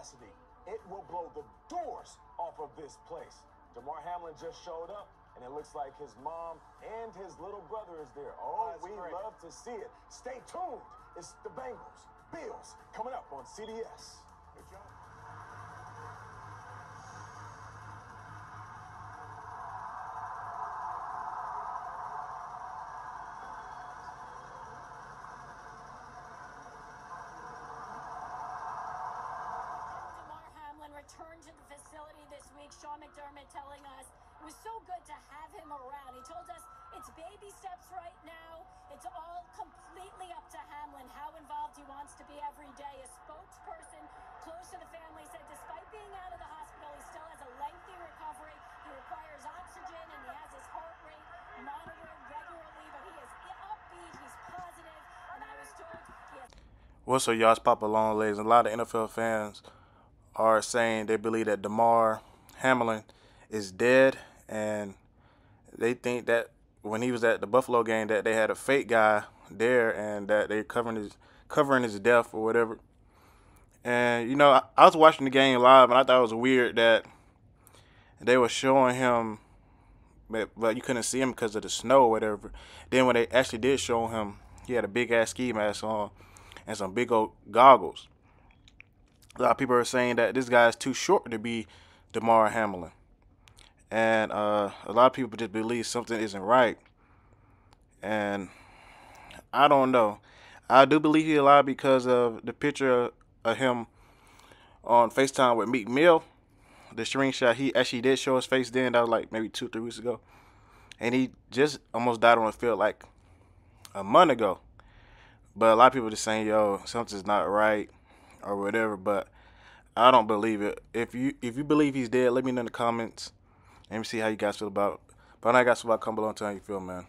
capacity. It will blow the doors off of this place. Damar Hamlin just showed up, and it looks like his mom and his little brother is there. Oh, That's we great. love to see it. Stay tuned. It's the Bengals, Bills, coming up on CBS. Good job. Week. Sean McDermott telling us it was so good to have him around. He told us it's baby steps right now. It's all completely up to Hamlin how involved he wants to be every day. A spokesperson close to the family said despite being out of the hospital, he still has a lengthy recovery. He requires oxygen and he has his heart rate monitored regularly, but he is upbeat, he's positive, and I was told What's up, y'all? It's Papa Longlegs. A lot of NFL fans are saying they believe that Damar Hamlin is dead, and they think that when he was at the Buffalo game, that they had a fake guy there, and that they covering his covering his death or whatever. And you know, I, I was watching the game live, and I thought it was weird that they were showing him, but, but you couldn't see him because of the snow or whatever. Then when they actually did show him, he had a big ass ski mask on and some big old goggles. A lot of people are saying that this guy is too short to be Damar Hamlin. And uh, a lot of people just believe something isn't right. And I don't know. I do believe he alive because of the picture of him on FaceTime with Meek Mill. The screenshot, he actually did show his face then. That was like maybe two, three weeks ago. And he just almost died on the field like a month ago. But a lot of people just saying, yo, something's not right or whatever. But I don't believe it. If you if you believe he's dead, let me know in the comments. Let me see how you guys feel about. But I got some about Cumberland. Tell how you feel, man.